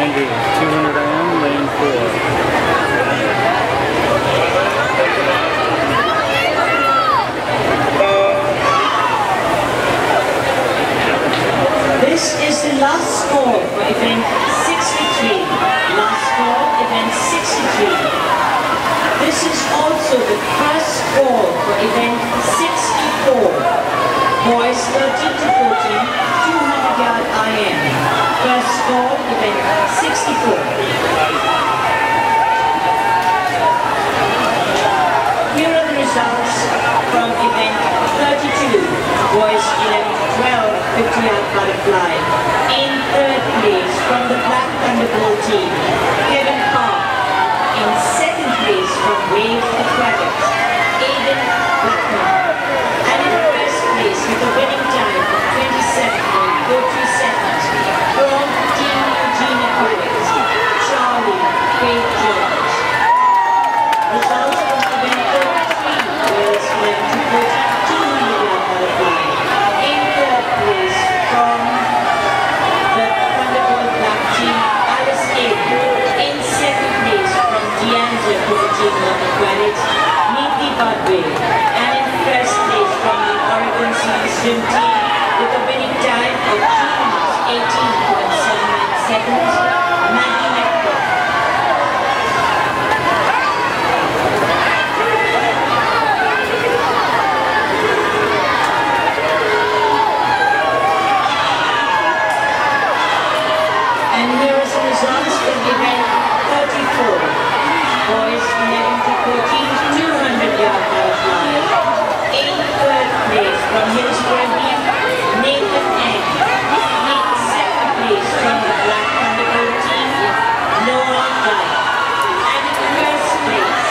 Andrew, 200 IM, lane 4. This is the last score for event 63. Last score, event 63. This is also the first score for event 64. Boys 13 to 14, 200 yard IM. First score, event 64. Here are the results from event 32, boys 11 12 50 yard butterfly. In third place from the Black Thunderbolt team, Kevin Park. In second place from Wave Aquatics, Aiden Blackman. And in first place with a winning time of 27.43 seconds from Team Eugene Aquatics, Charlie Faith Jones. Results from event 33 was left to put 200 yard butterfly. In third place from the Thunderbolt Black team, Alice Abe. In second place from Deandra for the team of Aquatics, Neeti And in first place from the Oregon swim team with a winning time of 2 minutes 18.79 seconds. And here are some results from event 34. Boys 11 to 14, 200 yard butterfly. In third place from Hillsboro Heat, Nathan Egg. In second place from the Black Thunderbolt team, Noah Guy. And in first place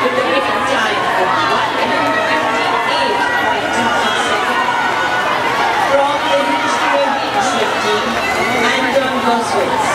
with the winning time of 158.2 seconds from